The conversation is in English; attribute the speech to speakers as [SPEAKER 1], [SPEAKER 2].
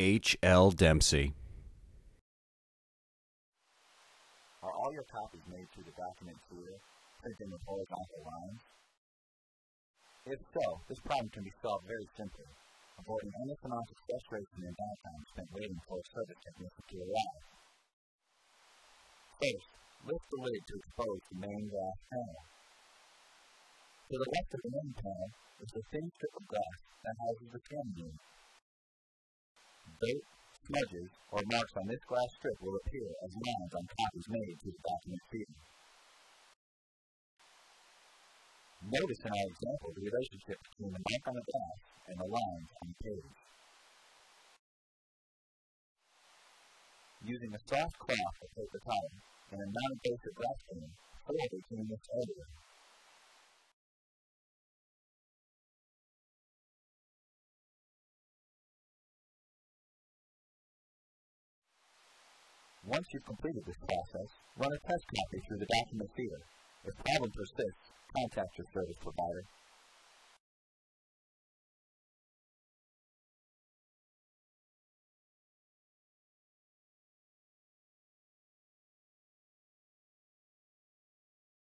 [SPEAKER 1] H. L. Dempsey.
[SPEAKER 2] Are all your copies made through the document feeder, printing with horizontal lines? If so, this problem can be solved very simply, avoiding endless amounts of frustration and downtime spent waiting for a service technician to arrive. First, lift the lid to expose the main glass panel. To the left of the main panel is the thin strip of glass that houses the scanning unit. Dirt, smudges, or marks on this glass strip will appear as lines on copies made through the document feeder. Notice in our example the relationship between the mark on the glass and the lines on the page. Using a soft cloth to paper towel and a non-invasive glass cleaner, fold the units over. Once you've completed this process, run a test copy through the document feeder. If problem persists, contact your service provider